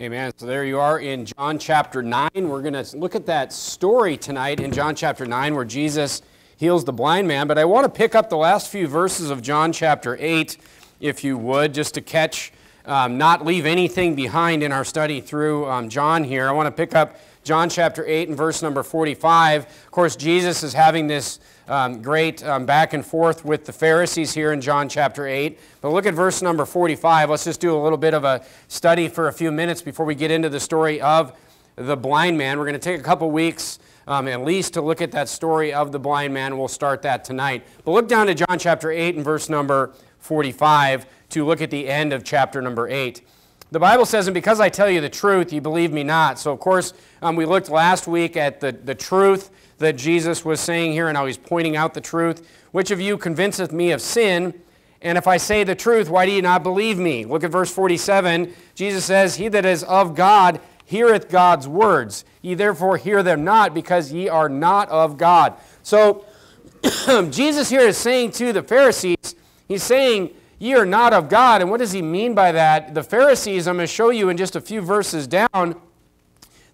Amen. So there you are in John chapter 9. We're going to look at that story tonight in John chapter 9 where Jesus heals the blind man. But I want to pick up the last few verses of John chapter 8, if you would, just to catch, um, not leave anything behind in our study through um, John here. I want to pick up John chapter 8 and verse number 45. Of course, Jesus is having this um, great um, back and forth with the Pharisees here in John chapter 8. But look at verse number 45. Let's just do a little bit of a study for a few minutes before we get into the story of the blind man. We're going to take a couple weeks um, at least to look at that story of the blind man. We'll start that tonight. But look down to John chapter 8 and verse number 45 to look at the end of chapter number 8. The Bible says, and because I tell you the truth, you believe me not. So, of course, um, we looked last week at the, the truth that Jesus was saying here and how he's pointing out the truth. Which of you convinceth me of sin? And if I say the truth, why do you not believe me? Look at verse 47. Jesus says, He that is of God heareth God's words. Ye therefore hear them not, because ye are not of God. So Jesus here is saying to the Pharisees, He's saying, Ye are not of God. And what does he mean by that? The Pharisees, I'm going to show you in just a few verses down,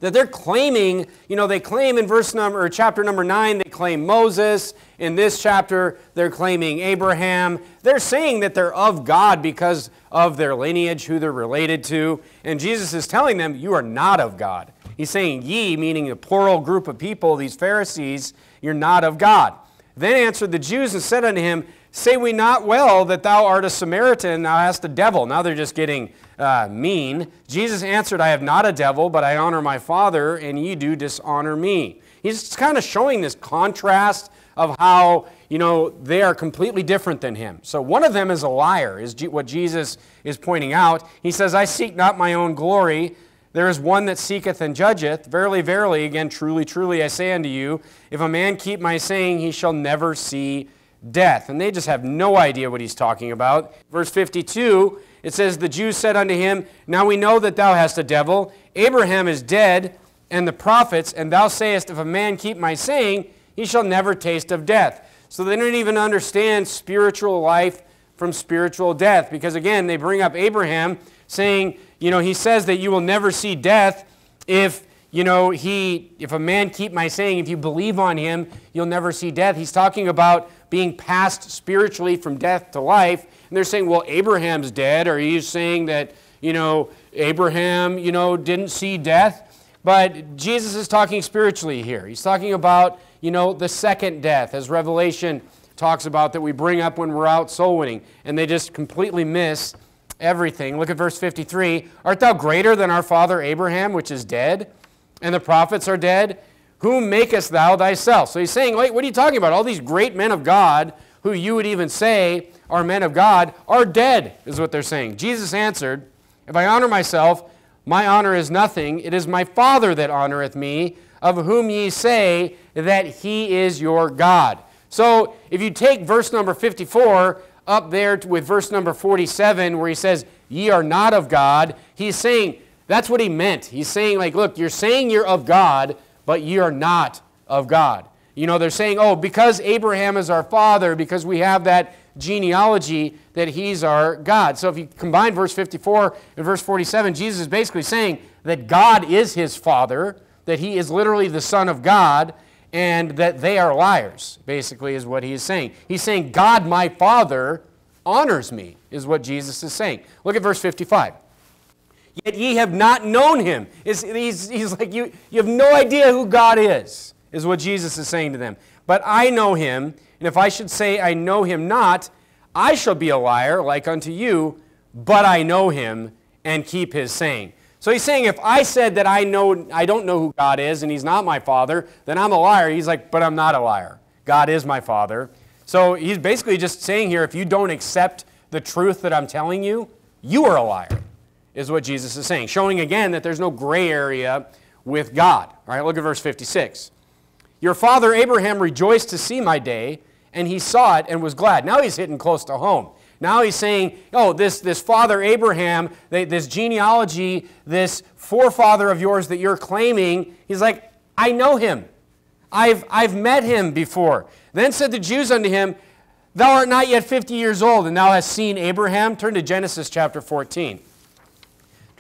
that they're claiming, you know, they claim in verse number, or chapter number 9, they claim Moses. In this chapter, they're claiming Abraham. They're saying that they're of God because of their lineage, who they're related to. And Jesus is telling them, you are not of God. He's saying ye, meaning a plural group of people, these Pharisees, you're not of God. Then answered the Jews and said unto him, Say we not well that thou art a Samaritan, thou hast a devil. Now they're just getting uh, mean. Jesus answered, I have not a devil, but I honor my Father, and ye do dishonor me. He's kind of showing this contrast of how, you know, they are completely different than him. So one of them is a liar, is what Jesus is pointing out. He says, I seek not my own glory. There is one that seeketh and judgeth. Verily, verily, again, truly, truly, I say unto you, if a man keep my saying, he shall never see death. And they just have no idea what he's talking about. Verse 52, it says, The Jews said unto him, Now we know that thou hast a devil. Abraham is dead, and the prophets, and thou sayest, If a man keep my saying, he shall never taste of death. So they don't even understand spiritual life from spiritual death. Because again, they bring up Abraham saying, you know, he says that you will never see death if you know, he, if a man keep my saying, if you believe on him, you'll never see death. He's talking about being passed spiritually from death to life. And they're saying, well, Abraham's dead. Are you saying that, you know, Abraham, you know, didn't see death? But Jesus is talking spiritually here. He's talking about, you know, the second death, as Revelation talks about that we bring up when we're out soul winning. And they just completely miss everything. Look at verse 53. Art thou greater than our father Abraham, which is dead? And the prophets are dead. Whom makest thou thyself? So he's saying, wait, what are you talking about? All these great men of God, who you would even say are men of God, are dead, is what they're saying. Jesus answered, If I honor myself, my honor is nothing. It is my Father that honoreth me, of whom ye say that he is your God. So if you take verse number 54 up there with verse number 47, where he says, Ye are not of God, he's saying, that's what he meant. He's saying, like, look, you're saying you're of God, but you're not of God. You know, they're saying, oh, because Abraham is our father, because we have that genealogy, that he's our God. So if you combine verse 54 and verse 47, Jesus is basically saying that God is his father, that he is literally the son of God, and that they are liars, basically, is what he is saying. He's saying, God, my father, honors me, is what Jesus is saying. Look at verse 55 yet ye have not known him. He's, he's like, you, you have no idea who God is, is what Jesus is saying to them. But I know him, and if I should say I know him not, I shall be a liar like unto you, but I know him and keep his saying. So he's saying if I said that I know I don't know who God is and he's not my father, then I'm a liar. He's like, but I'm not a liar. God is my father. So he's basically just saying here if you don't accept the truth that I'm telling you, you are a liar is what Jesus is saying, showing again that there's no gray area with God. All right, look at verse 56. Your father Abraham rejoiced to see my day, and he saw it and was glad. Now he's hitting close to home. Now he's saying, oh, this, this father Abraham, this genealogy, this forefather of yours that you're claiming, he's like, I know him. I've, I've met him before. Then said the Jews unto him, Thou art not yet 50 years old, and thou hast seen Abraham. Turn to Genesis chapter 14.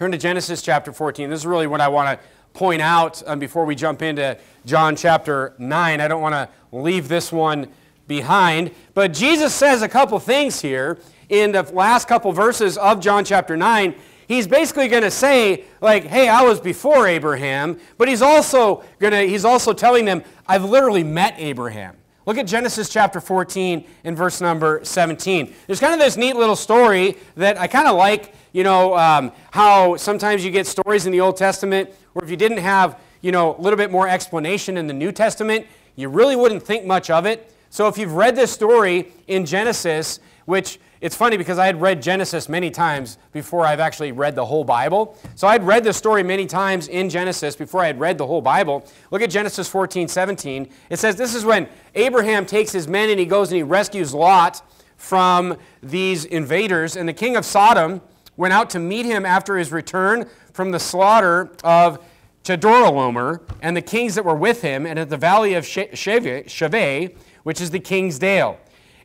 Turn to Genesis chapter 14. This is really what I want to point out um, before we jump into John chapter 9. I don't want to leave this one behind. But Jesus says a couple things here in the last couple verses of John chapter 9. He's basically going to say, like, hey, I was before Abraham, but he's also going to, he's also telling them, I've literally met Abraham. Look at Genesis chapter 14 and verse number 17. There's kind of this neat little story that I kind of like, you know, um, how sometimes you get stories in the Old Testament where if you didn't have, you know, a little bit more explanation in the New Testament, you really wouldn't think much of it. So if you've read this story in Genesis, which it's funny because I had read Genesis many times before I've actually read the whole Bible. So I'd read this story many times in Genesis before I had read the whole Bible. Look at Genesis 14, 17. It says this is when Abraham takes his men and he goes and he rescues Lot from these invaders. And the king of Sodom went out to meet him after his return from the slaughter of Chedorlaomer and the kings that were with him, and at the valley of Shaveh, which is the king's dale.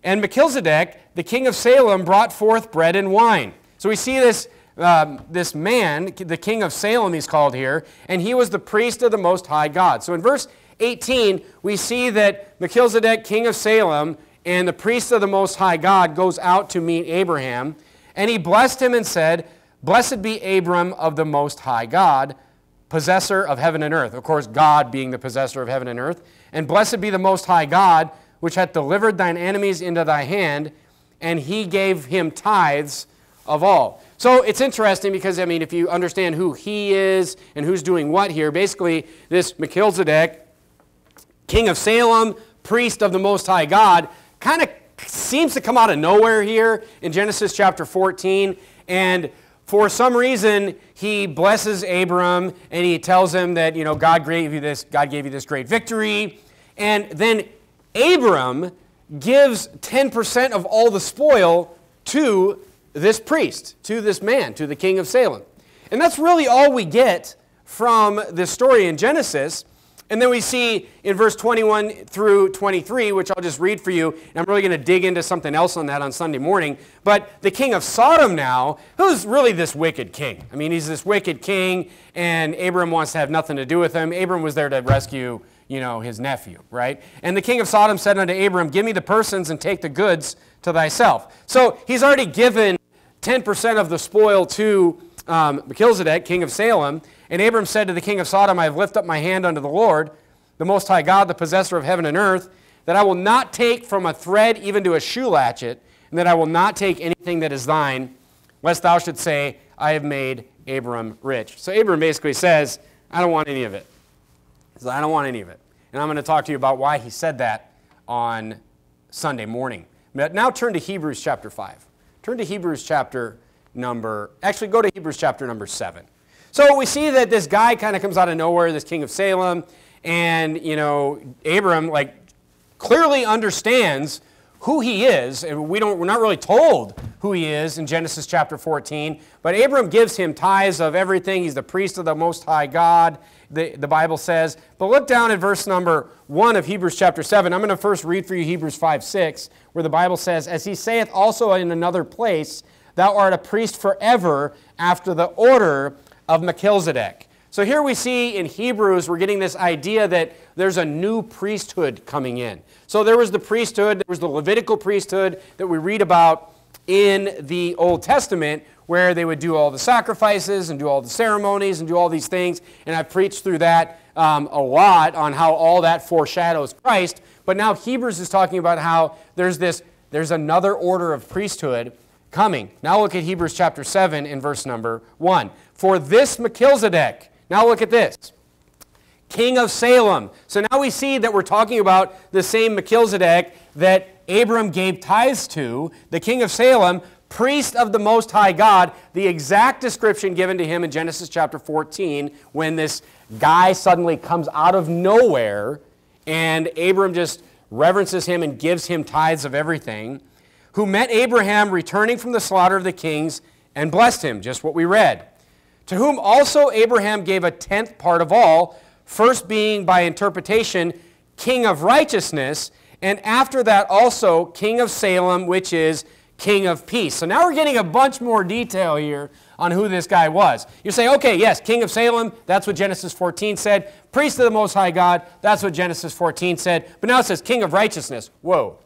And Melchizedek, the king of Salem, brought forth bread and wine. So we see this, um, this man, the king of Salem, he's called here, and he was the priest of the Most High God. So in verse 18, we see that Melchizedek, king of Salem, and the priest of the Most High God goes out to meet Abraham. And he blessed him and said, Blessed be Abram of the Most High God, possessor of heaven and earth. Of course, God being the possessor of heaven and earth. And blessed be the Most High God, which hath delivered thine enemies into thy hand, and he gave him tithes of all. So it's interesting because, I mean, if you understand who he is and who's doing what here, basically, this Melchizedek, king of Salem, priest of the Most High God, kind of seems to come out of nowhere here in Genesis chapter 14. And for some reason, he blesses Abram and he tells him that, you know, God gave you this, God gave you this great victory. And then Abram gives 10% of all the spoil to this priest, to this man, to the king of Salem. And that's really all we get from this story in Genesis. And then we see in verse 21 through 23, which I'll just read for you, and I'm really going to dig into something else on that on Sunday morning. But the king of Sodom now, who's really this wicked king? I mean, he's this wicked king, and Abram wants to have nothing to do with him. Abram was there to rescue you know, his nephew, right? And the king of Sodom said unto Abram, Give me the persons and take the goods to thyself. So he's already given 10% of the spoil to um, Melchizedek, king of Salem. And Abram said to the king of Sodom, I have lifted up my hand unto the Lord, the Most High God, the possessor of heaven and earth, that I will not take from a thread even to a shoe latchet, and that I will not take anything that is thine, lest thou should say, I have made Abram rich. So Abram basically says, I don't want any of it. Says, I don't want any of it. And I'm going to talk to you about why he said that on Sunday morning. Now turn to Hebrews chapter 5. Turn to Hebrews chapter number, actually go to Hebrews chapter number 7. So we see that this guy kind of comes out of nowhere, this king of Salem, and, you know, Abram, like, clearly understands who he is, and we don't, we're not really told who he is in Genesis chapter 14, but Abram gives him tithes of everything. He's the priest of the Most High God, the, the Bible says. But look down at verse number 1 of Hebrews chapter 7. I'm going to first read for you Hebrews 5 6, where the Bible says, As he saith also in another place, Thou art a priest forever after the order of Melchizedek. So here we see in Hebrews, we're getting this idea that there's a new priesthood coming in. So there was the priesthood, there was the Levitical priesthood that we read about in the Old Testament, where they would do all the sacrifices and do all the ceremonies and do all these things. And I've preached through that um, a lot on how all that foreshadows Christ. But now Hebrews is talking about how there's this, there's another order of priesthood coming. Now look at Hebrews chapter 7 in verse number 1. For this Melchizedek, now look at this. King of Salem. So now we see that we're talking about the same Melchizedek that Abram gave tithes to, the king of Salem, priest of the Most High God, the exact description given to him in Genesis chapter 14 when this guy suddenly comes out of nowhere and Abram just reverences him and gives him tithes of everything, who met Abraham returning from the slaughter of the kings and blessed him, just what we read to whom also Abraham gave a tenth part of all, first being by interpretation king of righteousness, and after that also king of Salem, which is king of peace. So now we're getting a bunch more detail here on who this guy was. You say, okay, yes, king of Salem, that's what Genesis 14 said. Priest of the Most High God, that's what Genesis 14 said. But now it says king of righteousness. Whoa.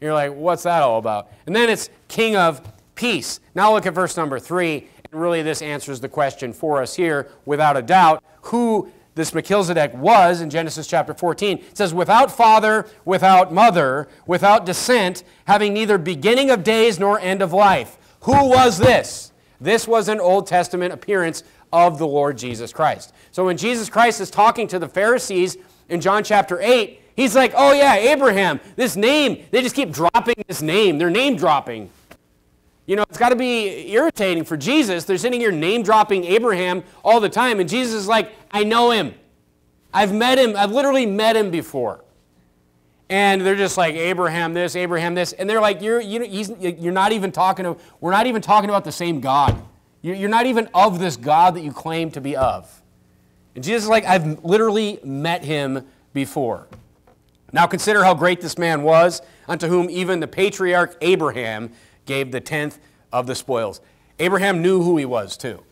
You're like, what's that all about? And then it's king of peace. Now look at verse number three. And really, this answers the question for us here without a doubt who this Melchizedek was in Genesis chapter 14. It says, without father, without mother, without descent, having neither beginning of days nor end of life. Who was this? This was an Old Testament appearance of the Lord Jesus Christ. So when Jesus Christ is talking to the Pharisees in John chapter 8, he's like, oh yeah, Abraham, this name, they just keep dropping this name. They're name dropping. You know, it's got to be irritating for Jesus. They're sitting here name dropping Abraham all the time, and Jesus is like, I know him. I've met him. I've literally met him before. And they're just like, Abraham this, Abraham this. And they're like, you're, you you're not even talking to, we're not even talking about the same God. You're not even of this God that you claim to be of. And Jesus is like, I've literally met him before. Now consider how great this man was, unto whom even the patriarch Abraham gave the tenth of the spoils. Abraham knew who he was, too.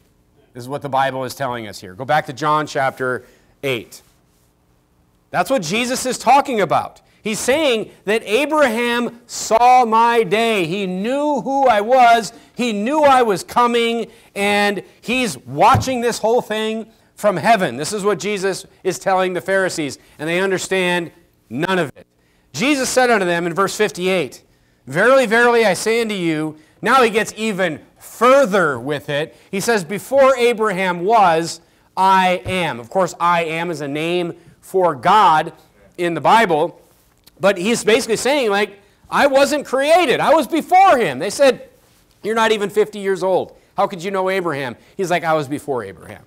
This is what the Bible is telling us here. Go back to John chapter 8. That's what Jesus is talking about. He's saying that Abraham saw my day. He knew who I was. He knew I was coming, and he's watching this whole thing from heaven. This is what Jesus is telling the Pharisees, and they understand none of it. Jesus said unto them in verse 58, Verily, verily, I say unto you, now he gets even further with it. He says, Before Abraham was, I am. Of course, I am is a name for God in the Bible, but he's basically saying, like, I wasn't created. I was before him. They said, You're not even 50 years old. How could you know Abraham? He's like, I was before Abraham.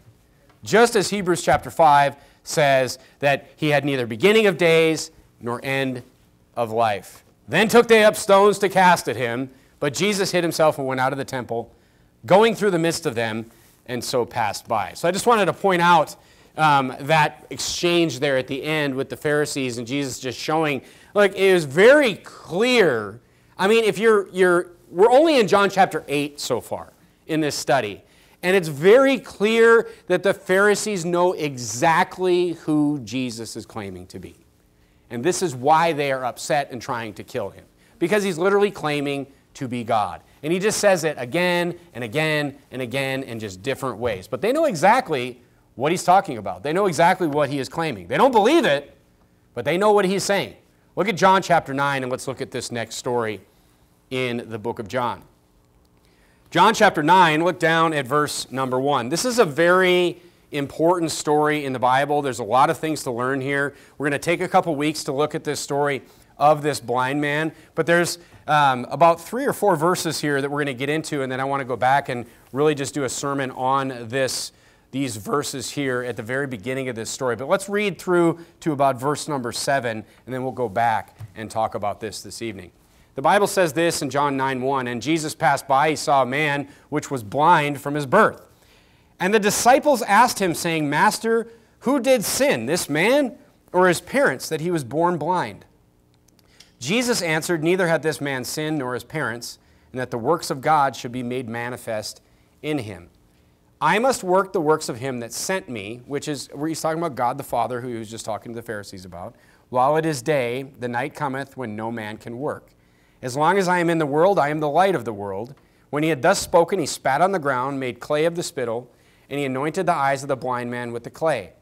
Just as Hebrews chapter 5 says that he had neither beginning of days nor end of life. Then took they up stones to cast at him, but Jesus hid himself and went out of the temple, going through the midst of them, and so passed by. So I just wanted to point out um, that exchange there at the end with the Pharisees and Jesus just showing, like, it was very clear. I mean, if you're, you're, we're only in John chapter 8 so far in this study. And it's very clear that the Pharisees know exactly who Jesus is claiming to be. And this is why they are upset and trying to kill him. Because he's literally claiming to be God. And he just says it again and again and again in just different ways. But they know exactly what he's talking about. They know exactly what he is claiming. They don't believe it, but they know what he's saying. Look at John chapter 9 and let's look at this next story in the book of John. John chapter 9, look down at verse number 1. This is a very important story in the Bible. There's a lot of things to learn here. We're going to take a couple weeks to look at this story of this blind man, but there's um, about three or four verses here that we're going to get into, and then I want to go back and really just do a sermon on this, these verses here at the very beginning of this story. But let's read through to about verse number seven, and then we'll go back and talk about this this evening. The Bible says this in John 9 1 And Jesus passed by, he saw a man which was blind from his birth. And the disciples asked him, saying, Master, who did sin, this man or his parents, that he was born blind? Jesus answered, Neither had this man sinned nor his parents, and that the works of God should be made manifest in him. I must work the works of him that sent me, which is where he's talking about God the Father, who he was just talking to the Pharisees about. While it is day, the night cometh when no man can work. As long as I am in the world, I am the light of the world. When he had thus spoken, he spat on the ground, made clay of the spittle, and he anointed the eyes of the blind man with the clay.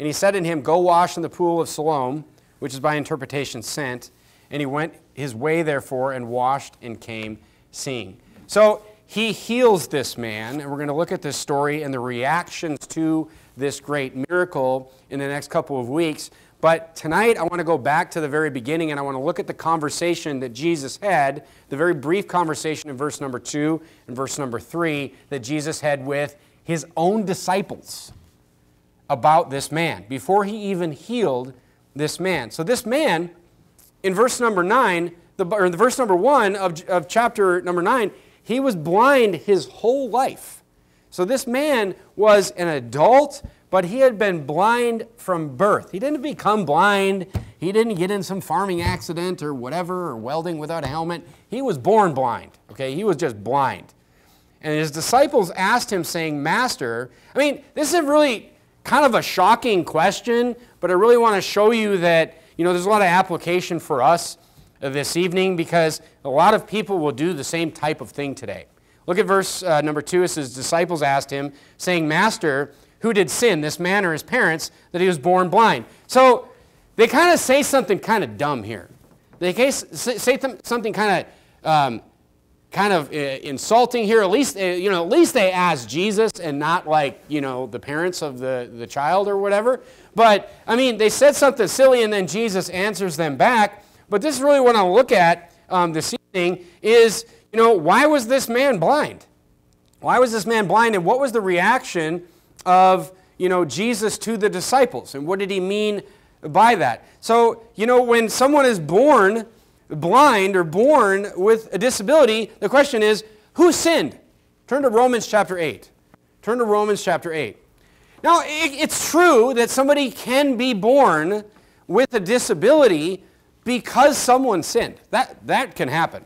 And he said unto him, Go wash in the pool of Siloam, which is by interpretation sent. And he went his way, therefore, and washed and came seeing. So he heals this man, and we're going to look at this story and the reactions to this great miracle in the next couple of weeks. But tonight, I want to go back to the very beginning and I want to look at the conversation that Jesus had, the very brief conversation in verse number two and verse number three that Jesus had with his own disciples about this man before he even healed this man. So, this man, in verse number nine, the, or in the verse number one of, of chapter number nine, he was blind his whole life. So, this man was an adult, but he had been blind from birth. He didn't become blind. He didn't get in some farming accident or whatever, or welding without a helmet. He was born blind, okay? He was just blind. And his disciples asked him, saying, Master, I mean, this is really kind of a shocking question, but I really want to show you that, you know, there's a lot of application for us uh, this evening because a lot of people will do the same type of thing today. Look at verse uh, number two. It says, Disciples asked him, saying, Master, who did sin, this man or his parents, that he was born blind? So they kind of say something kind of dumb here. They say something kind of um, kind of uh, insulting here. At least, uh, you know, at least they asked Jesus and not like, you know, the parents of the, the child or whatever. But, I mean, they said something silly and then Jesus answers them back. But this is really what I want to look at um, this evening is, you know, why was this man blind? Why was this man blind and what was the reaction of, you know, Jesus to the disciples? And what did he mean by that. So, you know, when someone is born blind or born with a disability, the question is, who sinned? Turn to Romans chapter 8. Turn to Romans chapter 8. Now, it's true that somebody can be born with a disability because someone sinned. That, that can happen.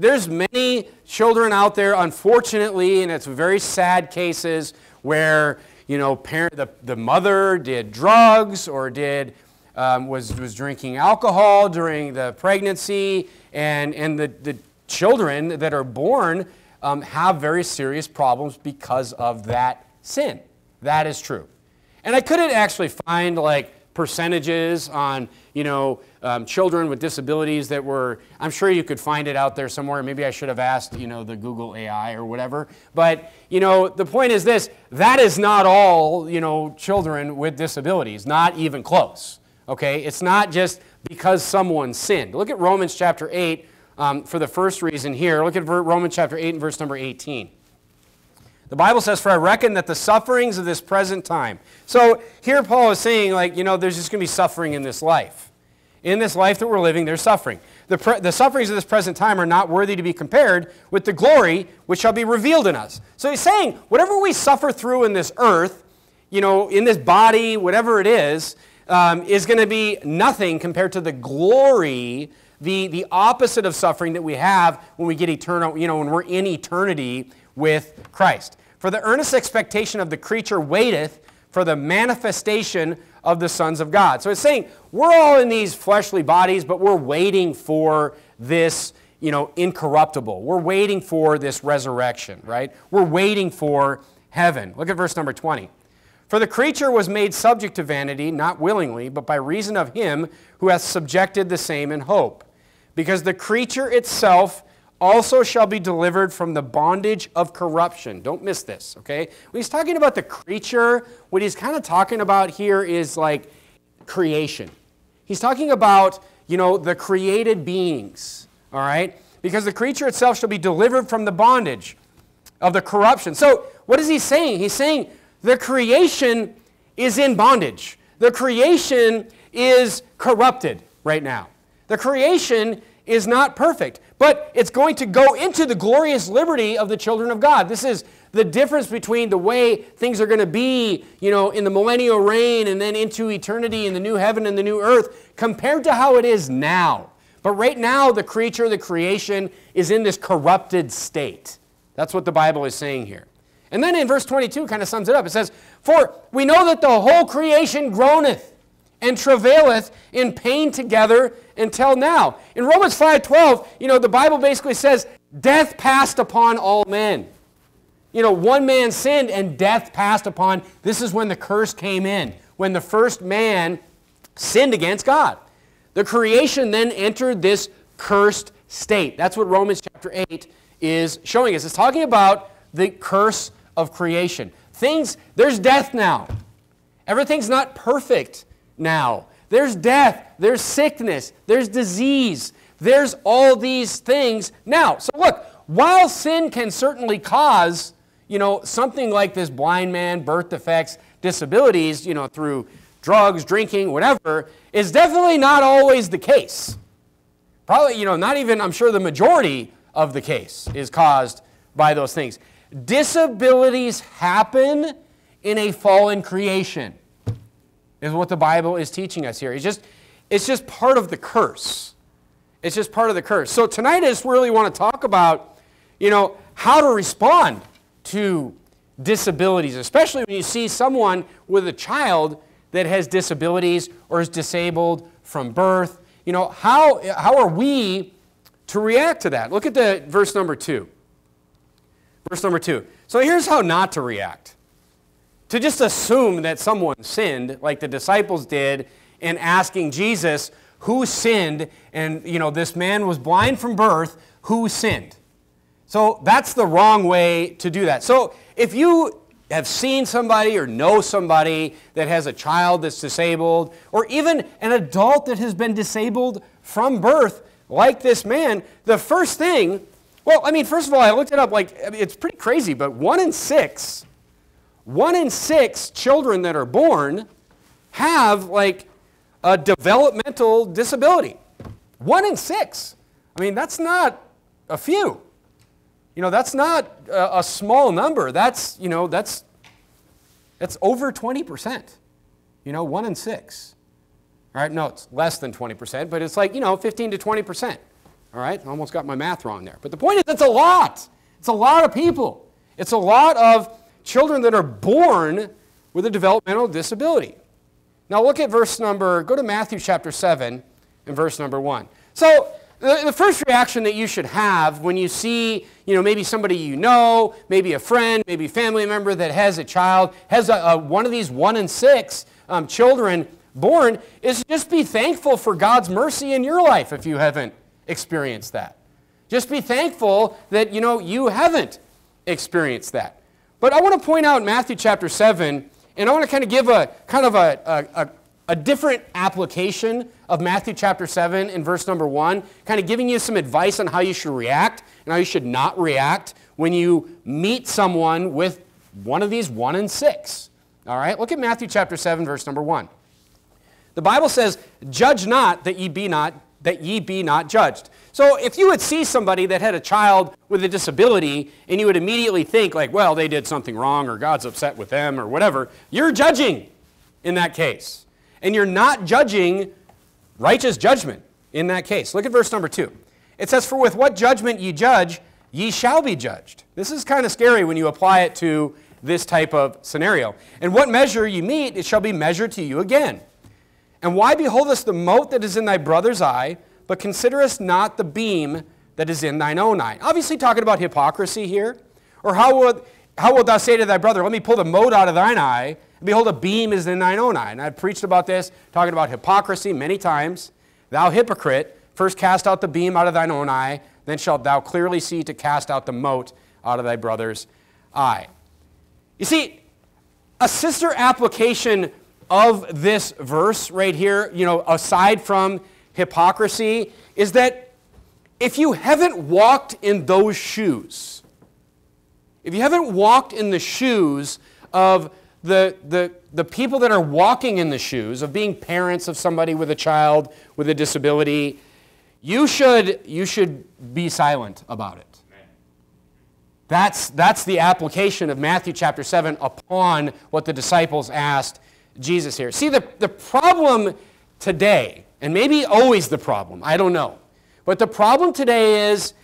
There's many children out there, unfortunately, and it's very sad cases where you know, parent, the, the mother did drugs or did, um, was, was drinking alcohol during the pregnancy, and, and the, the children that are born um, have very serious problems because of that sin. That is true. And I couldn't actually find like percentages on, you know, um, children with disabilities that were, I'm sure you could find it out there somewhere. Maybe I should have asked, you know, the Google AI or whatever. But, you know, the point is this, that is not all, you know, children with disabilities, not even close. Okay? It's not just because someone sinned. Look at Romans chapter 8 um, for the first reason here. Look at Romans chapter 8 and verse number 18. The Bible says, For I reckon that the sufferings of this present time. So here Paul is saying, like, you know, there's just going to be suffering in this life. In this life that we're living, there's suffering. The, the sufferings of this present time are not worthy to be compared with the glory which shall be revealed in us. So he's saying, whatever we suffer through in this earth, you know, in this body, whatever it is, um, is going to be nothing compared to the glory, the, the opposite of suffering that we have when we get eternal, you know, when we're in eternity with Christ. For the earnest expectation of the creature waiteth for the manifestation of the sons of God. So it's saying we're all in these fleshly bodies, but we're waiting for this, you know, incorruptible. We're waiting for this resurrection, right? We're waiting for heaven. Look at verse number 20. For the creature was made subject to vanity, not willingly, but by reason of him who hath subjected the same in hope. Because the creature itself also shall be delivered from the bondage of corruption. Don't miss this, okay? When he's talking about the creature, what he's kind of talking about here is like creation. He's talking about, you know, the created beings, all right? Because the creature itself shall be delivered from the bondage of the corruption. So, what is he saying? He's saying the creation is in bondage. The creation is corrupted right now. The creation is not perfect, but it's going to go into the glorious liberty of the children of God. This is the difference between the way things are going to be, you know, in the millennial reign and then into eternity in the new heaven and the new earth compared to how it is now. But right now, the creature, the creation, is in this corrupted state. That's what the Bible is saying here. And then in verse 22 kind of sums it up. It says, For we know that the whole creation groaneth and travaileth in pain together until now. In Romans 5:12, you know, the Bible basically says death passed upon all men. You know, one man sinned and death passed upon. This is when the curse came in, when the first man sinned against God. The creation then entered this cursed state. That's what Romans chapter 8 is showing us. It's talking about the curse of creation. Things, there's death now. Everything's not perfect now. There's death, there's sickness, there's disease, there's all these things now. So look, while sin can certainly cause, you know, something like this blind man, birth defects, disabilities, you know, through drugs, drinking, whatever, is definitely not always the case. Probably, you know, not even, I'm sure the majority of the case is caused by those things. Disabilities happen in a fallen creation is what the Bible is teaching us here. It's just, it's just part of the curse. It's just part of the curse. So tonight I just really want to talk about, you know, how to respond to disabilities, especially when you see someone with a child that has disabilities or is disabled from birth. You know, how, how are we to react to that? Look at the verse number two. Verse number two. So here's how not to react. To just assume that someone sinned, like the disciples did, in asking Jesus, who sinned? And, you know, this man was blind from birth, who sinned? So that's the wrong way to do that. So if you have seen somebody or know somebody that has a child that's disabled, or even an adult that has been disabled from birth, like this man, the first thing, well, I mean, first of all, I looked it up, like, it's pretty crazy, but one in six, one in six children that are born have, like, a developmental disability. One in six. I mean, that's not a few. You know, that's not a, a small number. That's, you know, that's, that's over 20%. You know, one in six. All right, no, it's less than 20%, but it's like, you know, 15 to 20%. All right, almost got my math wrong there. But the point is, it's a lot. It's a lot of people. It's a lot of children that are born with a developmental disability. Now look at verse number, go to Matthew chapter 7 and verse number 1. So the, first reaction that you should have when you see, you know, maybe somebody you know, maybe a friend, maybe a family member that has a child, has a, a, one of these one in six um, children born, is just be thankful for God's mercy in your life if you haven't experienced that. Just be thankful that, you know, you haven't experienced that. But I want to point out Matthew chapter 7, and I want to kind of give a kind of a, a, a a different application of Matthew chapter 7 in verse number 1, kind of giving you some advice on how you should react and how you should not react when you meet someone with one of these 1 and 6. All right, look at Matthew chapter 7 verse number 1. The Bible says, "Judge not that ye be not that ye be not judged." So if you would see somebody that had a child with a disability and you would immediately think like, well, they did something wrong or God's upset with them or whatever, you're judging in that case and you're not judging righteous judgment in that case. Look at verse number two. It says, For with what judgment ye judge, ye shall be judged. This is kind of scary when you apply it to this type of scenario. And what measure ye meet, it shall be measured to you again. And why beholdest the mote that is in thy brother's eye, but considerest not the beam that is in thine own eye? Obviously, talking about hypocrisy here. Or how would, how wilt thou say to thy brother, Let me pull the mote out of thine eye, and Behold, a beam is in thine own eye. And I've preached about this, talking about hypocrisy many times. Thou hypocrite, first cast out the beam out of thine own eye, then shalt thou clearly see to cast out the mote out of thy brother's eye. You see, a sister application of this verse right here, you know, aside from hypocrisy, is that if you haven't walked in those shoes, if you haven't walked in the shoes of the, the, the people that are walking in the shoes of being parents of somebody with a child with a disability, you should, you should be silent about it. That's, that's the application of Matthew chapter 7 upon what the disciples asked Jesus here. See, the, the problem today, and maybe always the problem, I don't know, but the problem today is,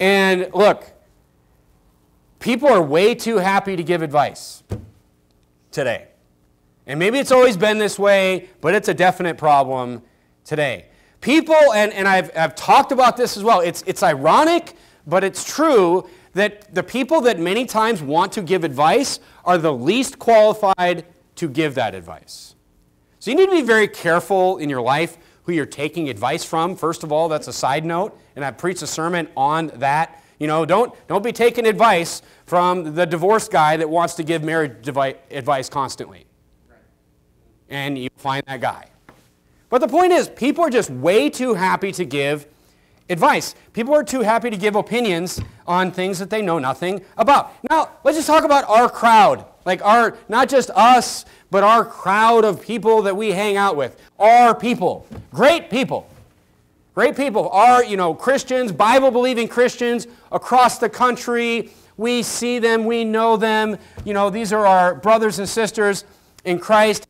and look, people are way too happy to give advice today. And maybe it's always been this way, but it's a definite problem today. People, and, and I've, I've talked about this as well, it's, it's ironic, but it's true that the people that many times want to give advice are the least qualified to give that advice. So you need to be very careful in your life who you're taking advice from. First of all, that's a side note, and I preached a sermon on that. You know, don't, don't be taking advice from the divorced guy that wants to give marriage advice constantly. And you find that guy. But the point is, people are just way too happy to give advice. People are too happy to give opinions on things that they know nothing about. Now, let's just talk about our crowd. Like our, not just us, but our crowd of people that we hang out with. Our people. Great people. Great people. Our, you know, Christians, Bible believing Christians across the country, we see them, we know them. You know, these are our brothers and sisters in Christ.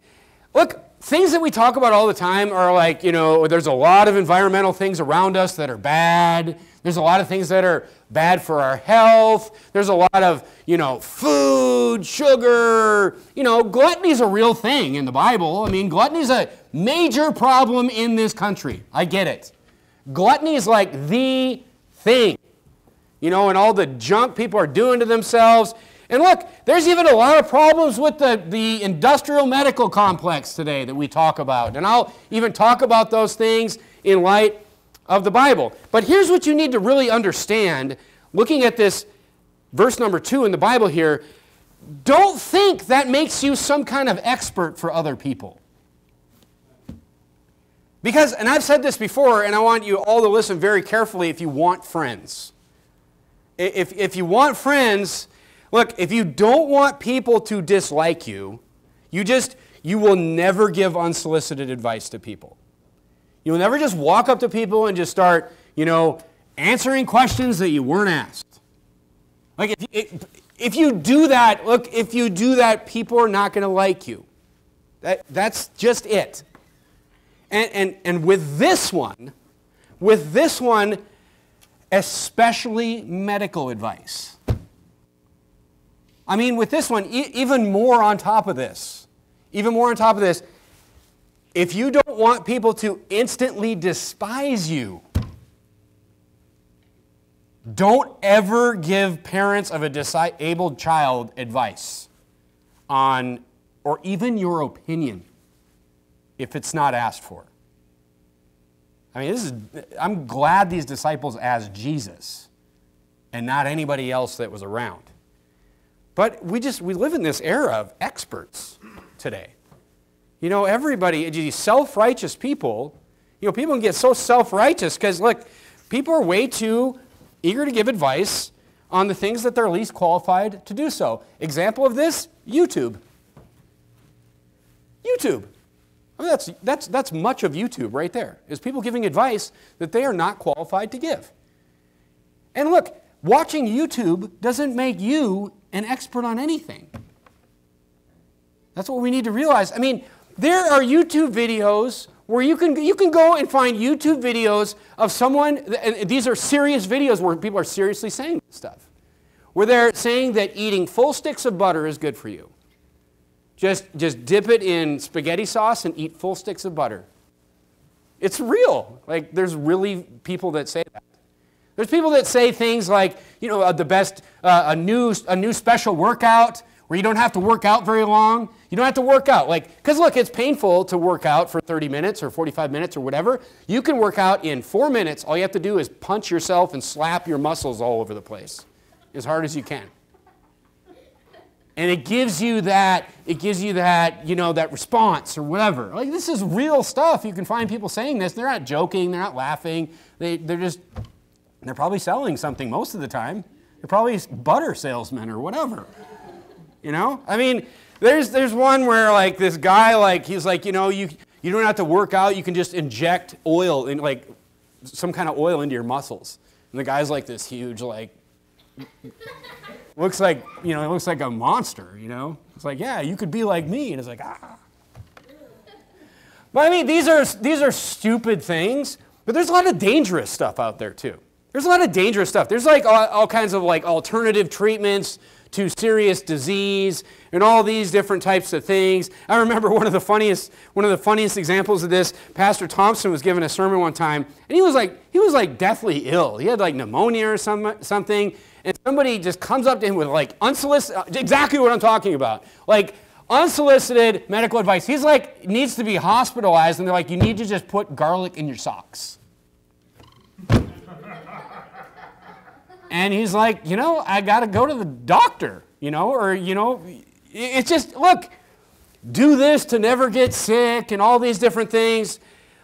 Look, things that we talk about all the time are like, you know, there's a lot of environmental things around us that are bad. There's a lot of things that are bad for our health. There's a lot of, you know, food, sugar. You know, gluttony is a real thing in the Bible. I mean, gluttony is a major problem in this country. I get it. Gluttony is like the thing. You know, and all the junk people are doing to themselves. And look, there's even a lot of problems with the, the industrial medical complex today that we talk about. And I'll even talk about those things in light of the Bible. But here's what you need to really understand looking at this verse number two in the Bible here. Don't think that makes you some kind of expert for other people. Because, and I've said this before, and I want you all to listen very carefully if you want friends. If, if you want friends, look, if you don't want people to dislike you, you just, you will never give unsolicited advice to people. You'll never just walk up to people and just start, you know, answering questions that you weren't asked. Like, if, if you do that, look, if you do that, people are not going to like you. That, that's just it. And, and, and with this one, with this one, especially medical advice. I mean, with this one, e- even more on top of this, even more on top of this, if you don't want people to instantly despise you, don't ever give parents of a disabled child advice on, or even your opinion, if it's not asked for. I mean, this is, I'm glad these disciples asked Jesus and not anybody else that was around. But we just, we live in this era of experts today. You know, everybody, these self righteous people, you know, people can get so self righteous because, look, people are way too eager to give advice on the things that they're least qualified to do so. Example of this YouTube. YouTube. I mean, that's, that's, that's much of YouTube right there, is people giving advice that they are not qualified to give. And look, watching YouTube doesn't make you an expert on anything. That's what we need to realize. I mean, there are YouTube videos where you can, you can go and find YouTube videos of someone, and these are serious videos where people are seriously saying stuff, where they're saying that eating full sticks of butter is good for you. Just, just dip it in spaghetti sauce and eat full sticks of butter. It's real. Like, there's really people that say that. There's people that say things like, you know, uh, the best, uh, a, new, a new special workout where you don't have to work out very long. You don't have to work out. Like, because look, it's painful to work out for 30 minutes or 45 minutes or whatever. You can work out in four minutes. All you have to do is punch yourself and slap your muscles all over the place as hard as you can. And it gives you that, it gives you that, you know, that response or whatever. Like, this is real stuff. You can find people saying this. They're not joking, they're not laughing. They, they're just, they're probably selling something most of the time. They're probably butter salesmen or whatever. You know? I mean, there's, there's one where like this guy, like, he's like, you know, you, you don't have to work out, you can just inject oil in like some kind of oil into your muscles. And the guy's like this huge, like, looks like, you know, it looks like a monster, you know? It's like, yeah, you could be like me. And it's like, ah. But I mean, these are, these are stupid things, but there's a lot of dangerous stuff out there too. There's a lot of dangerous stuff. There's like all, all kinds of like alternative treatments to serious disease and all these different types of things. I remember one of the funniest one of the funniest examples of this. Pastor Thompson was giving a sermon one time, and he was like he was like deathly ill. He had like pneumonia or some, something, and somebody just comes up to him with like unsolicited exactly what I'm talking about, like unsolicited medical advice. He's like needs to be hospitalized, and they're like, you need to just put garlic in your socks. And he's like, you know, I got to go to the doctor, you know, or, you know, it's just, look, do this to never get sick and all these different things.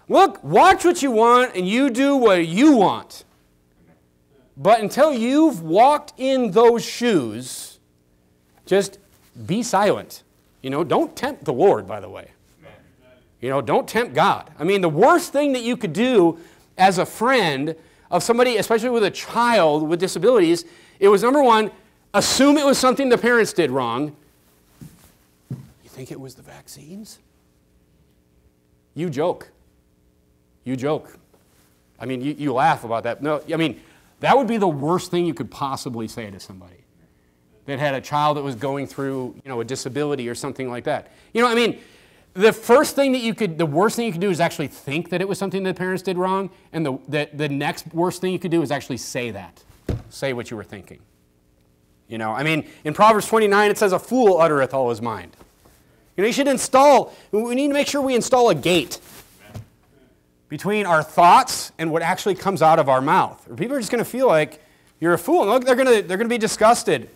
Look, watch what you want and you do what you want. But until you've walked in those shoes, just be silent. You know, don't tempt the Lord, by the way. You know, don't tempt God. I mean, the worst thing that you could do as a friend of somebody, especially with a child with disabilities, it was number one, assume it was something the parents did wrong. You think it was the vaccines? you joke. You joke. I mean, you, you laugh about that. No, I mean, that would be the worst thing you could possibly say to somebody that had a child that was going through, you know, a disability or something like that. You know, I mean, the first thing that you could, the worst thing you could do is actually think that it was something that parents did wrong, and the, the, the next worst thing you could do is actually say that. Say what you were thinking. You know, I mean, in Proverbs 29, it says, A fool uttereth all his mind. You know, you should install, we need to make sure we install a gate between our thoughts and what actually comes out of our mouth. Or people are just going to feel like you're a fool. And look, they're going to, they're going to be disgusted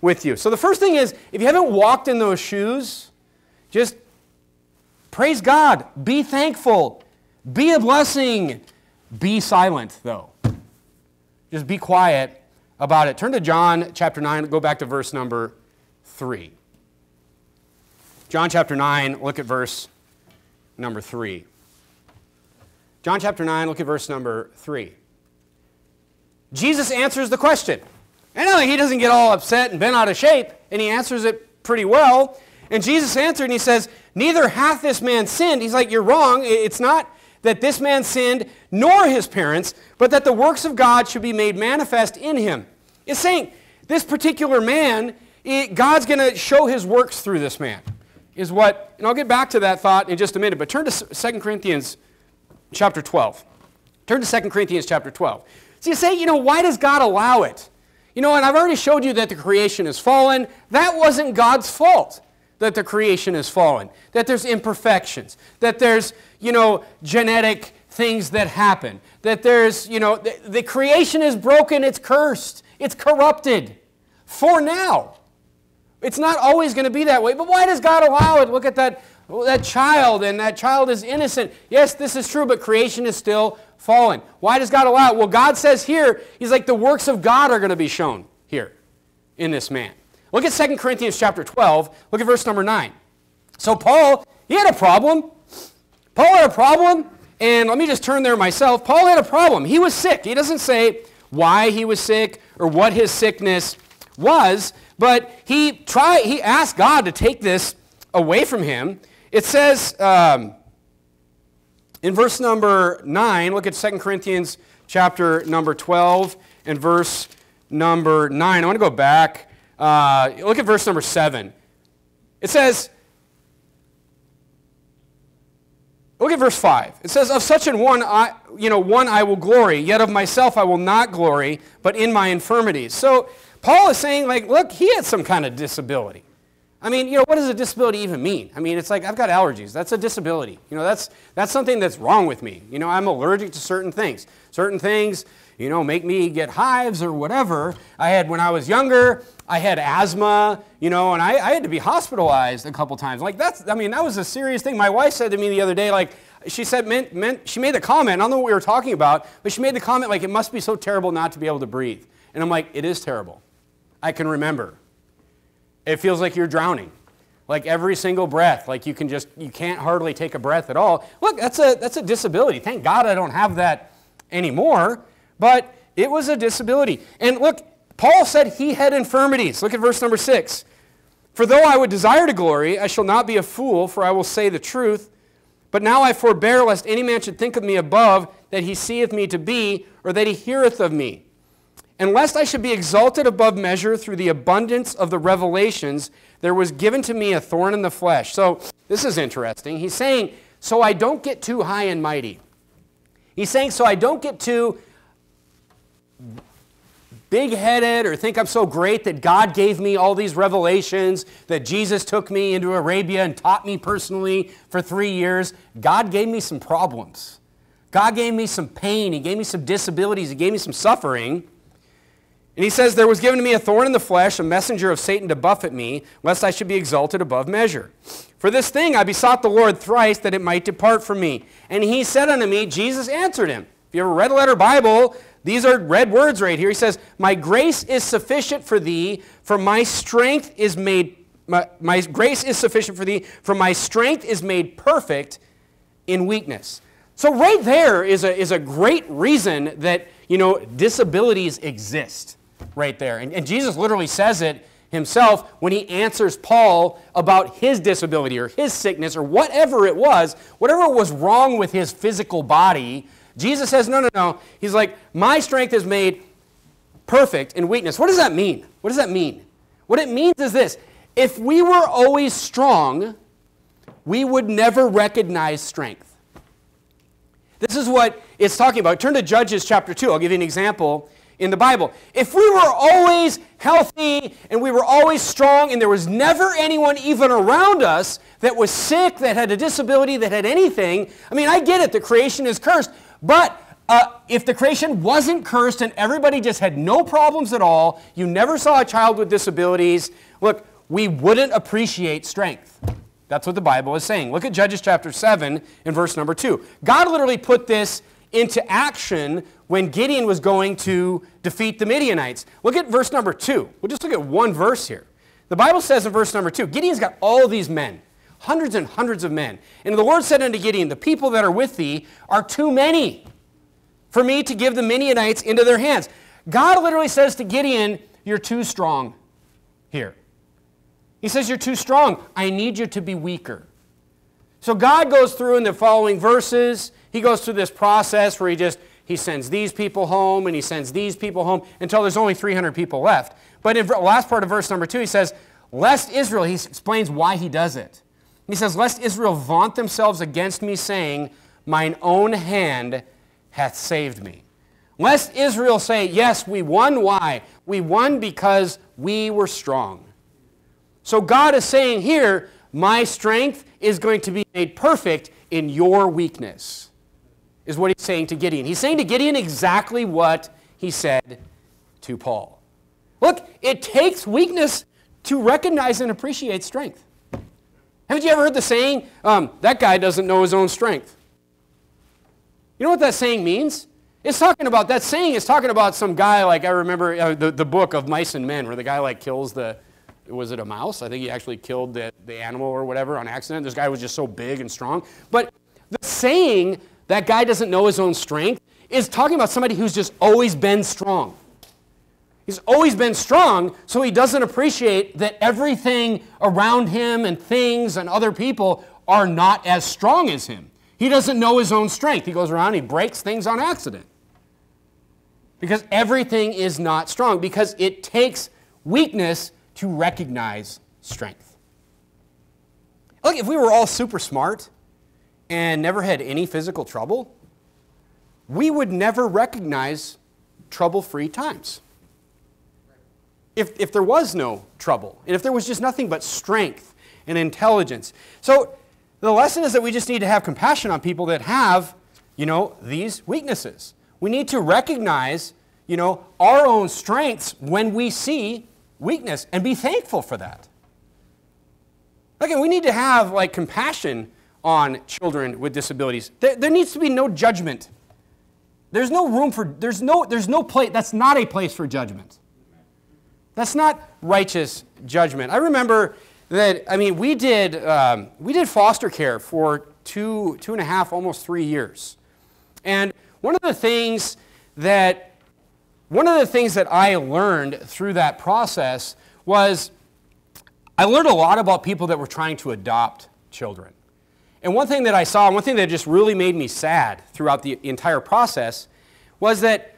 with you. So the first thing is, if you haven't walked in those shoes, just praise God, be thankful, be a blessing, be silent, though. Just be quiet about it. Turn to John chapter 9, go back to verse number 3. John chapter 9, look at verse number 3. John chapter 9, look at verse number 3. Jesus answers the question. And he doesn't get all upset and bent out of shape, and he answers it pretty well. And Jesus answered and he says, Neither hath this man sinned. He's like, You're wrong. It's not that this man sinned, nor his parents, but that the works of God should be made manifest in him. It's saying this particular man, it, God's going to show his works through this man, is what, and I'll get back to that thought in just a minute, but turn to 2 Corinthians chapter 12. Turn to 2 Corinthians chapter 12. So you say, you know, why does God allow it? You know, and I've already showed you that the creation is fallen. That wasn't God's fault that the creation is fallen, that there's imperfections, that there's, you know, genetic things that happen, that there's, you know, the, the creation is broken, it's cursed, it's corrupted for now. It's not always going to be that way, but why does God allow it? Look at that, that child, and that child is innocent. Yes, this is true, but creation is still fallen. Why does God allow it? Well, God says here, He's like, the works of God are going to be shown here in this man. Look at 2 Corinthians chapter 12. Look at verse number 9. So Paul, he had a problem. Paul had a problem, and let me just turn there myself. Paul had a problem. He was sick. He doesn't say why he was sick or what his sickness was, but he tried, he asked God to take this away from him. It says um, in verse number 9, look at 2 Corinthians chapter number 12 and verse number 9. I want to go back uh, look at verse number 7. It says, Look at verse 5. It says, Of such an one I, you know, one I will glory, yet of myself I will not glory, but in my infirmities. So Paul is saying, like, look, he had some kind of disability. I mean, you know, what does a disability even mean? I mean, it's like I've got allergies. That's a disability. You know, that's that's something that's wrong with me. You know, I'm allergic to certain things. Certain things, you know, make me get hives or whatever. I had when I was younger, I had asthma, you know, and I, I had to be hospitalized a couple times. Like that's, I mean, that was a serious thing. My wife said to me the other day, like, she said, meant, meant, she made the comment, I don't know what we were talking about, but she made the comment like, it must be so terrible not to be able to breathe. And I'm like, it is terrible. I can remember. It feels like you're drowning. Like every single breath, like you can just, you can't hardly take a breath at all. Look, that's a, that's a disability. Thank God I don't have that anymore, but it was a disability. And look, Paul said he had infirmities. Look at verse number six. For though I would desire to glory, I shall not be a fool, for I will say the truth. But now I forbear lest any man should think of me above that he seeth me to be, or that he heareth of me. And lest I should be exalted above measure through the abundance of the revelations, there was given to me a thorn in the flesh. So this is interesting. He's saying, so I don't get too high and mighty. He's saying, so I don't get too big headed or think I'm so great that God gave me all these revelations, that Jesus took me into Arabia and taught me personally for three years. God gave me some problems. God gave me some pain. He gave me some disabilities. He gave me some suffering. And he says, There was given to me a thorn in the flesh, a messenger of Satan to buffet me, lest I should be exalted above measure. For this thing I besought the Lord thrice that it might depart from me. And he said unto me, Jesus answered him. If you ever read a letter Bible, these are red words right here. He says, My grace is sufficient for thee, for my strength is made, my, my grace is sufficient for thee, for my strength is made perfect in weakness. So right there is a, is a great reason that, you know, disabilities exist right there. And, and Jesus literally says it himself when he answers Paul about his disability or his sickness or whatever it was, whatever was wrong with his physical body, Jesus says, No, no, no. He's like, My strength is made perfect in weakness. What does that mean? What does that mean? What it means is this if we were always strong, we would never recognize strength. This is what it's talking about. Turn to Judges chapter 2. I'll give you an example in the Bible. If we were always healthy and we were always strong and there was never anyone even around us that was sick, that had a disability, that had anything, I mean, I get it, the creation is cursed, but uh, if the creation wasn't cursed and everybody just had no problems at all, you never saw a child with disabilities, look, we wouldn't appreciate strength. That's what the Bible is saying. Look at Judges chapter 7 and verse number 2. God literally put this into action when Gideon was going to defeat the Midianites. Look at verse number 2. We'll just look at one verse here. The Bible says in verse number 2 Gideon's got all these men, hundreds and hundreds of men. And the Lord said unto Gideon, The people that are with thee are too many for me to give the Midianites into their hands. God literally says to Gideon, You're too strong here. He says, You're too strong. I need you to be weaker. So God goes through in the following verses, he goes through this process where he just he sends these people home and he sends these people home until there's only 300 people left. But in the last part of verse number 2 he says, "Lest Israel," he explains why he does it. He says, "Lest Israel vaunt themselves against me saying, mine own hand hath saved me." Lest Israel say, "Yes, we won why? We won because we were strong." So God is saying here, my strength is going to be made perfect in your weakness, is what he's saying to Gideon. He's saying to Gideon exactly what he said to Paul. Look, it takes weakness to recognize and appreciate strength. Haven't you ever heard the saying, um, that guy doesn't know his own strength? You know what that saying means? It's talking about, that saying is talking about some guy, like I remember uh, the, the book of Mice and Men, where the guy like kills the, was it a mouse? I think he actually killed the, the animal or whatever on accident. This guy was just so big and strong. But the saying that guy doesn't know his own strength is talking about somebody who's just always been strong. He's always been strong, so he doesn't appreciate that everything around him and things and other people are not as strong as him. He doesn't know his own strength. He goes around, he breaks things on accident. Because everything is not strong, because it takes weakness to recognize strength. Look, if we were all super smart and never had any physical trouble, we would never recognize trouble free times. If, if there was no trouble, and if there was just nothing but strength and intelligence. So the lesson is that we just need to have compassion on people that have, you know, these weaknesses. We need to recognize, you know, our own strengths when we see weakness and be thankful for that. Again, we need to have like compassion on children with disabilities. There, there, needs to be no judgment. There's no room for, there's no, there's no place, that's not a place for judgment. That's not righteous judgment. I remember that, I mean, we did, um, we did foster care for two, two and a half, almost three years. And one of the things that one of the things that I learned through that process was I learned a lot about people that were trying to adopt children. And one thing that I saw, one thing that just really made me sad throughout the entire process, was that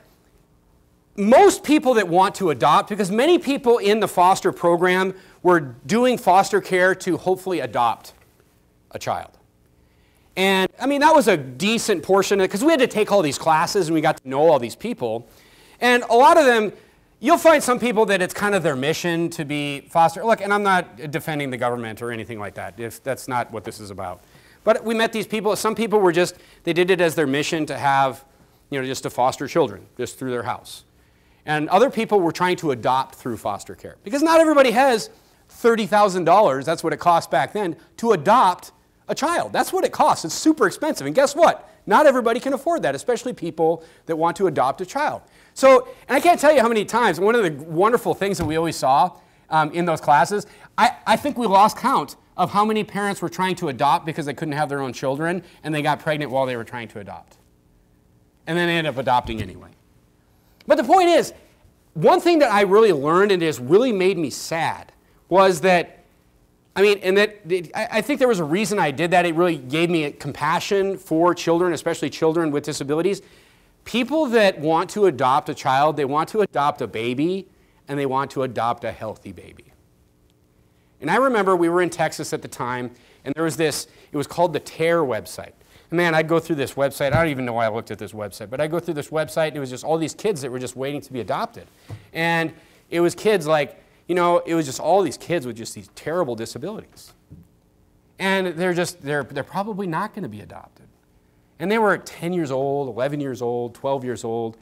most people that want to adopt, because many people in the foster program were doing foster care to hopefully adopt a child. And I mean, that was a decent portion, of it, because we had to take all these classes and we got to know all these people. And a lot of them, you'll find some people that it's kind of their mission to be foster. Look, and I'm not defending the government or anything like that, if that's not what this is about. But we met these people. Some people were just, they did it as their mission to have, you know, just to foster children, just through their house. And other people were trying to adopt through foster care. Because not everybody has $30,000, that's what it cost back then, to adopt a child. That's what it costs. It's super expensive. And guess what? Not everybody can afford that, especially people that want to adopt a child. So, and I can't tell you how many times, one of the wonderful things that we always saw um, in those classes, I, I think we lost count of how many parents were trying to adopt because they couldn't have their own children and they got pregnant while they were trying to adopt. And then they ended up adopting anyway. But the point is, one thing that I really learned and has really made me sad was that I mean, and that I think there was a reason I did that. It really gave me compassion for children, especially children with disabilities. People that want to adopt a child, they want to adopt a baby, and they want to adopt a healthy baby. And I remember we were in Texas at the time, and there was this, it was called the TARE website. Man, I'd go through this website. I don't even know why I looked at this website, but I'd go through this website, and it was just all these kids that were just waiting to be adopted. And it was kids like, you know, it was just all these kids with just these terrible disabilities. And they're just, they're, they're probably not going to be adopted. And they were 10 years old, 11 years old, 12 years old.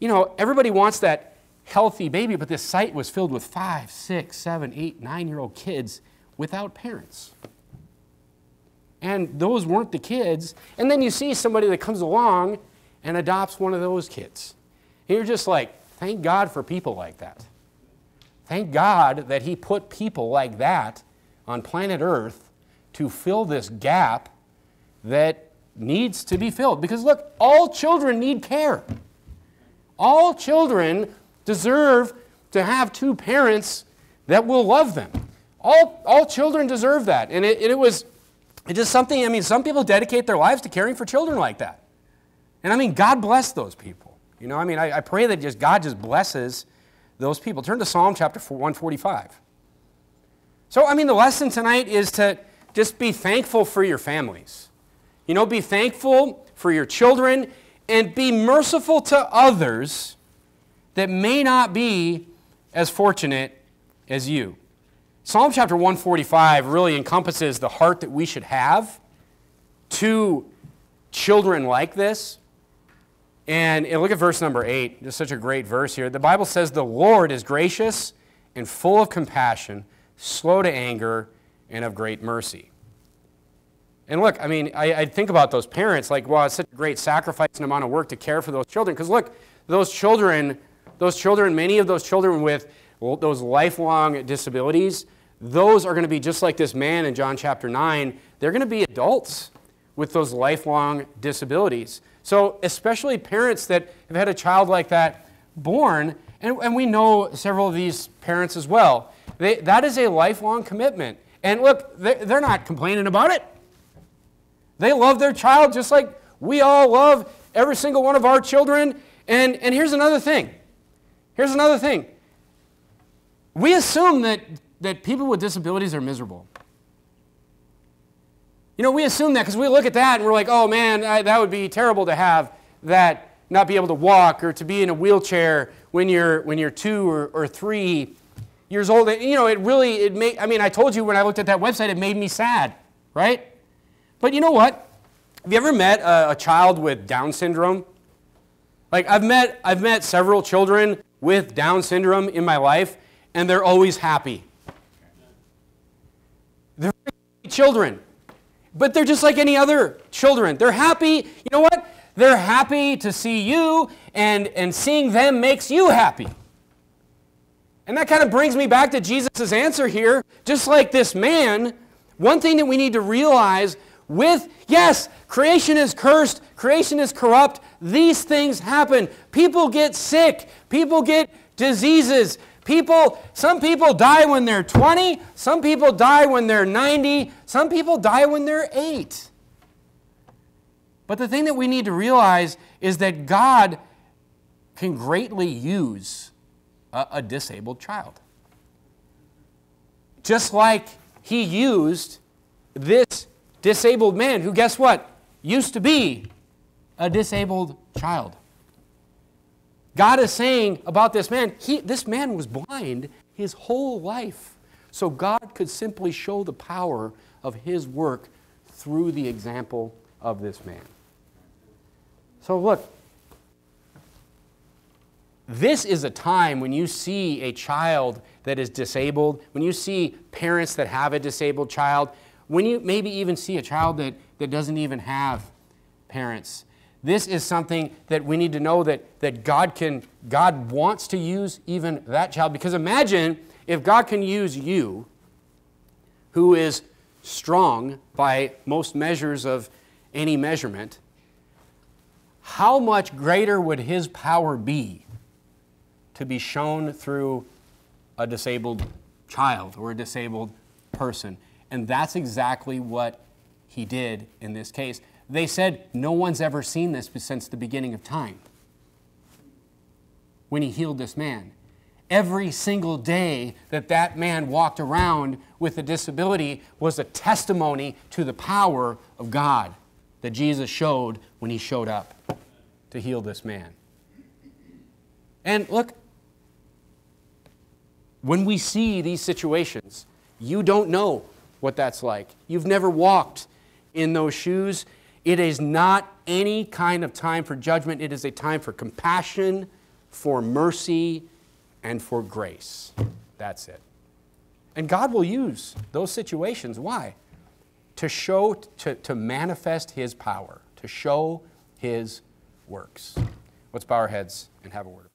You know, everybody wants that healthy baby, but this site was filled with five, six, seven, eight, nine year old kids without parents. And those weren't the kids. And then you see somebody that comes along and adopts one of those kids. And you're just like, thank God for people like that. Thank God that He put people like that on planet Earth to fill this gap that needs to be filled. Because look, all children need care. All children deserve to have two parents that will love them. All, all children deserve that. And it, it was it just something, I mean, some people dedicate their lives to caring for children like that. And I mean, God bless those people. You know, I mean, I, I pray that just God just blesses those people. Turn to Psalm chapter 145. So, I mean, the lesson tonight is to just be thankful for your families. You know, be thankful for your children and be merciful to others that may not be as fortunate as you. Psalm chapter 145 really encompasses the heart that we should have to children like this. And, look at verse number 8, just such a great verse here. The Bible says, The Lord is gracious and full of compassion, slow to anger, and of great mercy. And look, I mean, I, I, think about those parents, like, wow, it's such a great sacrifice and amount of work to care for those children. Because look, those children, those children, many of those children with those lifelong disabilities, those are going to be just like this man in John chapter 9. They're going to be adults with those lifelong disabilities. So, especially parents that have had a child like that born, and, and we know several of these parents as well, they, that is a lifelong commitment. And look, they're not complaining about it. They love their child just like we all love every single one of our children. And, and here's another thing. Here's another thing. We assume that, that people with disabilities are miserable. You know, we assume that because we look at that and we're like, oh man, I, that would be terrible to have that not be able to walk or to be in a wheelchair when you're, when you're two or, or three years old. You know, it really, it made, I mean, I told you when I looked at that website, it made me sad, right? But you know what? Have you ever met a, a child with Down syndrome? Like I've met, I've met several children with Down syndrome in my life, and they're always happy. They're children. But they're just like any other children. They're happy. You know what? They're happy to see you, and, and seeing them makes you happy. And that kind of brings me back to Jesus' answer here. Just like this man, one thing that we need to realize with, yes, creation is cursed, creation is corrupt, these things happen. People get sick, people get diseases, People, some people die when they're 20, some people die when they're 90, some people die when they're 8. But the thing that we need to realize is that God can greatly use a, a disabled child. Just like he used this disabled man who, guess what, used to be a disabled child. God is saying about this man, he, this man was blind his whole life. So God could simply show the power of his work through the example of this man. So look, this is a time when you see a child that is disabled, when you see parents that have a disabled child, when you maybe even see a child that, that doesn't even have parents this is something that we need to know that, that God can, God wants to use even that child. Because imagine if God can use you, who is strong by most measures of any measurement, how much greater would his power be to be shown through a disabled child or a disabled person. And that's exactly what he did in this case. They said no one's ever seen this since the beginning of time when he healed this man. Every single day that that man walked around with a disability was a testimony to the power of God that Jesus showed when he showed up to heal this man. And look, when we see these situations, you don't know what that's like. You've never walked in those shoes. It is not any kind of time for judgment, it is a time for compassion, for mercy, and for grace. That's it. And God will use those situations. Why? To show, to, to manifest His power, to show His works. Let's bow our heads and have a word.